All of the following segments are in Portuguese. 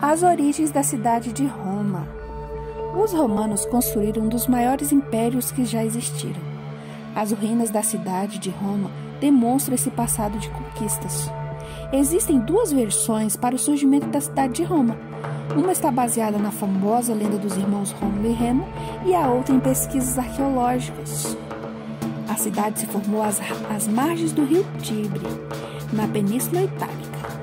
As origens da cidade de Roma. Os romanos construíram um dos maiores impérios que já existiram. As ruínas da cidade de Roma demonstram esse passado de conquistas. Existem duas versões para o surgimento da cidade de Roma. Uma está baseada na famosa lenda dos irmãos Rômulo e Remo e a outra em pesquisas arqueológicas. A cidade se formou às, às margens do rio Tibre, na Península Itálica.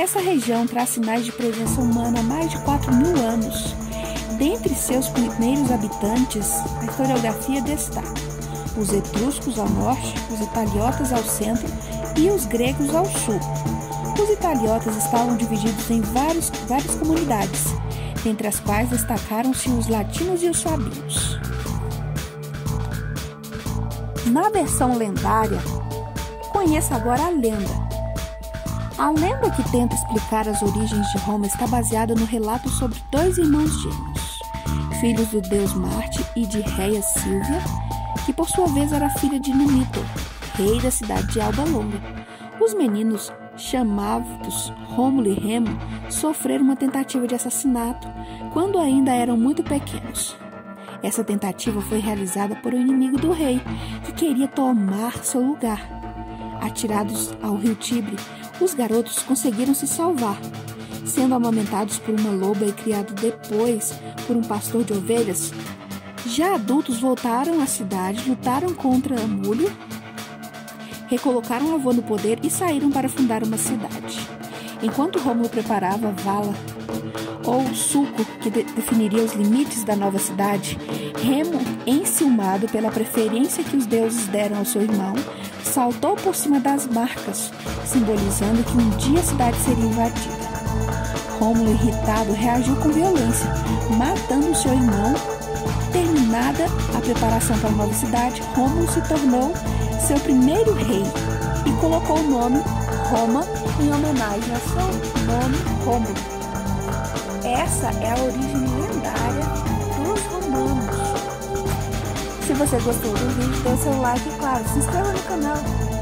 Essa região traz sinais de presença humana há mais de 4 mil anos. Dentre seus primeiros habitantes, a historiografia destaca os etruscos ao norte, os italiotas ao centro e os gregos ao sul. Os italiotas estavam divididos em vários, várias comunidades, entre as quais destacaram-se os latinos e os suabinos. Na versão lendária, conheça agora a lenda a lenda que tenta explicar as origens de Roma está baseada no relato sobre dois irmãos gêmeos, filhos do deus Marte e de Reia Silvia, que por sua vez era filha de Numítor, rei da cidade de Alba Longa. Os meninos, chamados Rômulo e Remo, sofreram uma tentativa de assassinato quando ainda eram muito pequenos. Essa tentativa foi realizada por um inimigo do rei, que queria tomar seu lugar. Atirados ao rio Tibre, os garotos conseguiram se salvar, sendo amamentados por uma loba e criados depois por um pastor de ovelhas. Já adultos voltaram à cidade, lutaram contra Amúlio, recolocaram o avô no poder e saíram para fundar uma cidade. Enquanto Rômulo preparava a vala ou o sulco que de definiria os limites da nova cidade, Remo, enciumado pela preferência que os deuses deram ao seu irmão, saltou por cima das barcas, simbolizando que um dia a cidade seria invadida. Rômulo, irritado, reagiu com violência, matando seu irmão. Terminada a preparação para a nova cidade, Rômulo se tornou seu primeiro rei e colocou o nome Roma em homenagem ao seu nome Rômulo. Essa é a origem lendária você gostou do vídeo, dê seu like e, claro, se inscreva no canal.